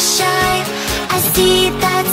shine. I see that